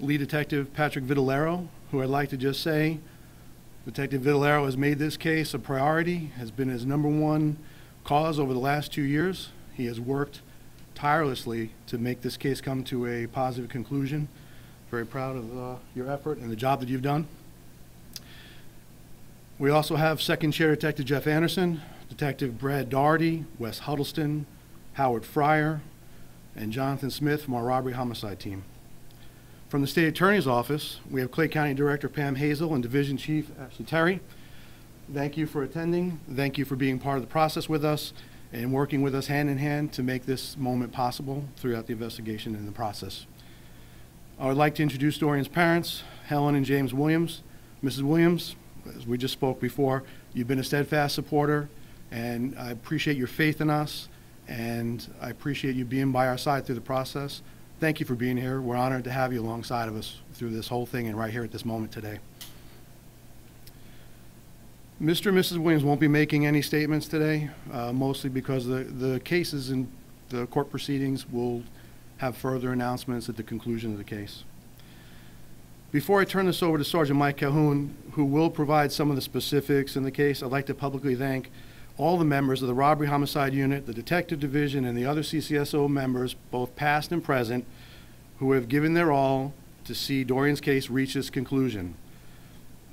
lead detective Patrick Vitalero, who I'd like to just say, Detective Vitalero has made this case a priority, has been his number one cause over the last two years. He has worked tirelessly to make this case come to a positive conclusion. Very proud of uh, your effort and the job that you've done. We also have Second Chair Detective Jeff Anderson, Detective Brad Doherty, Wes Huddleston, Howard Fryer, and Jonathan Smith from our robbery homicide team. From the State Attorney's Office, we have Clay County Director Pam Hazel and Division Chief Ashley Terry. Thank you for attending. Thank you for being part of the process with us and working with us hand in hand to make this moment possible throughout the investigation and the process. I would like to introduce Dorian's parents, Helen and James Williams. Mrs. Williams, as we just spoke before, you've been a steadfast supporter, and I appreciate your faith in us, and I appreciate you being by our side through the process. Thank you for being here. We're honored to have you alongside of us through this whole thing and right here at this moment today. Mr. and Mrs. Williams won't be making any statements today, uh, mostly because the, the cases and the court proceedings will have further announcements at the conclusion of the case. Before I turn this over to Sergeant Mike Calhoun, who will provide some of the specifics in the case, I'd like to publicly thank all the members of the Robbery Homicide Unit, the Detective Division, and the other CCSO members, both past and present, who have given their all to see Dorian's case reach its conclusion.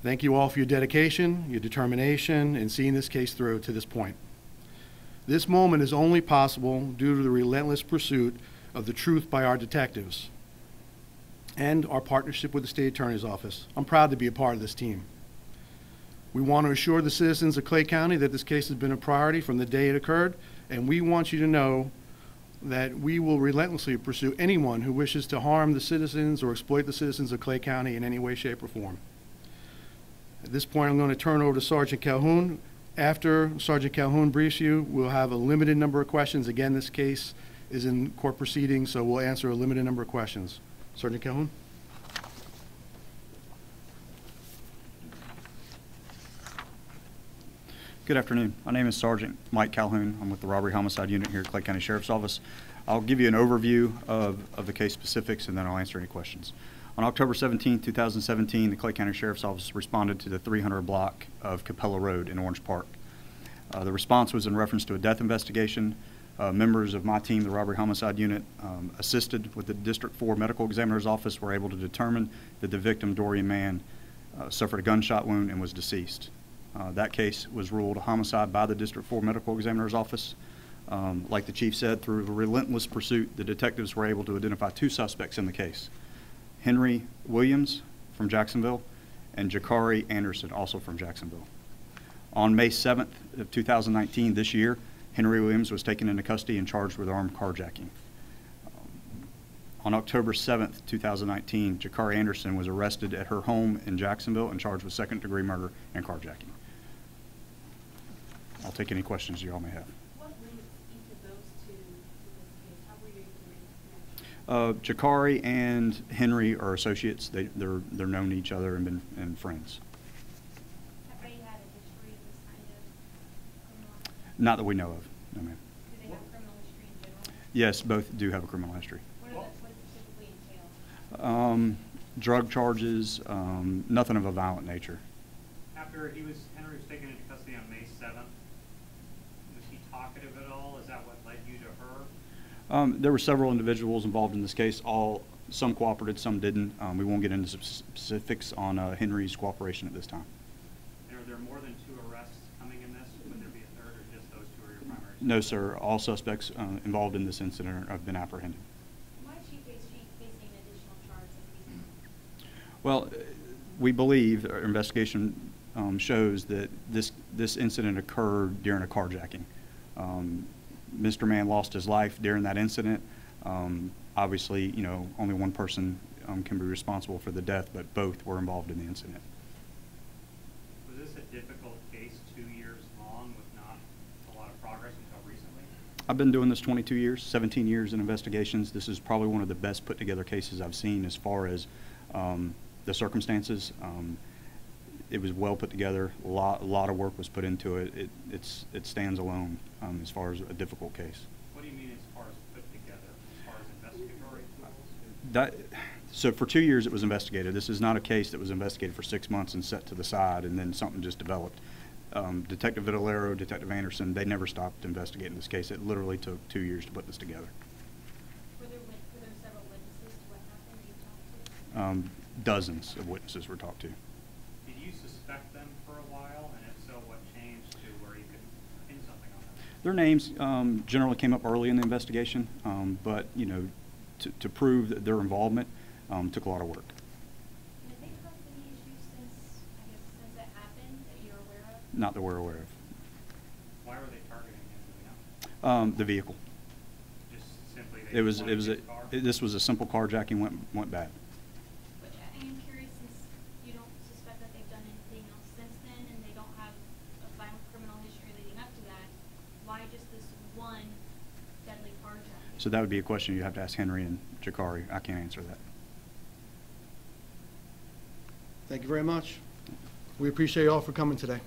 Thank you all for your dedication, your determination, in seeing this case through to this point. This moment is only possible due to the relentless pursuit of the truth by our detectives and our partnership with the State Attorney's Office. I'm proud to be a part of this team. We want to assure the citizens of Clay County that this case has been a priority from the day it occurred, and we want you to know that we will relentlessly pursue anyone who wishes to harm the citizens or exploit the citizens of Clay County in any way, shape, or form. At this point, I'm going to turn over to Sergeant Calhoun. After Sergeant Calhoun briefs you, we'll have a limited number of questions. Again, this case is in court proceedings, so we'll answer a limited number of questions. Sergeant Calhoun? Good afternoon. My name is Sergeant Mike Calhoun. I'm with the Robbery Homicide Unit here at Clay County Sheriff's Office. I'll give you an overview of, of the case specifics and then I'll answer any questions. On October 17, 2017, the Clay County Sheriff's Office responded to the 300 block of Capella Road in Orange Park. Uh, the response was in reference to a death investigation. Uh, members of my team, the Robbery Homicide Unit, um, assisted with the District 4 Medical Examiner's Office, were able to determine that the victim, Dorian Mann, uh, suffered a gunshot wound and was deceased. Uh, that case was ruled a homicide by the District 4 Medical Examiner's Office. Um, like the chief said, through a relentless pursuit, the detectives were able to identify two suspects in the case. Henry Williams from Jacksonville and Jakari Anderson, also from Jacksonville. On May 7th of 2019, this year, Henry Williams was taken into custody and charged with armed carjacking. On October 7th, 2019, Jakari Anderson was arrested at her home in Jacksonville and charged with second degree murder and carjacking. I'll take any questions you all may have. What links each of those two to this case? How were you able to make the connection? Uh, Jakari and Henry are associates. They, they're, they're known to each other and been and friends. Have they had a history of this kind of? Not that we know of, no ma'am. Do they have criminal history in general? Yes, both do have a criminal history. What are the, what does it typically entail? Um, drug charges, um, nothing of a violent nature. After he was, Henry was taken into custody on May seventh, was he talkative at all? Is that what led you to her? Um, there were several individuals involved in this case. All some cooperated, some didn't. Um, we won't get into specifics on uh, Henry's cooperation at this time. And are there more than two arrests coming in this? Would there be a third or just those two are your primary? No, sir. All suspects uh, involved in this incident have been apprehended. Why is she facing, facing additional charge? Well, we believe our investigation um, shows that this this incident occurred during a carjacking. Um, Mr. Mann lost his life during that incident. Um, obviously, you know, only one person um, can be responsible for the death, but both were involved in the incident. Was this a difficult case, two years long with not a lot of progress until recently? I've been doing this 22 years, 17 years in investigations. This is probably one of the best put together cases I've seen as far as um, the circumstances. It was well put together. A lot, a lot of work was put into it. It, it's, it stands alone um, as far as a difficult case. What do you mean as far as put together, as far as investigatory tools? That, So for two years, it was investigated. This is not a case that was investigated for six months and set to the side, and then something just developed. Um, Detective Vitalero, Detective Anderson, they never stopped investigating this case. It literally took two years to put this together. Were there, were there several witnesses to what happened you talked to? Um, Dozens of witnesses were talked to. Did you suspect them for a while, and if so, what changed to where you could pin something on them? Their names um, generally came up early in the investigation, um, but, you know, to to prove that their involvement um, took a lot of work. And have they caused any issues since, guess, since it happened that you're aware of? Not that we're aware of. Why were they targeting him, do we know? Um, The vehicle. Just simply they It was, it was, a- car? it- this was a simple carjacking, went went bad. But I am curious, since you don't suspect that they've done anything else since then, and they don't have a violent criminal history leading up to that, why just this one deadly carjacking? So that would be a question you have to ask Henry and Jakari. I can't answer that. Thank you very much. We appreciate you all for coming today.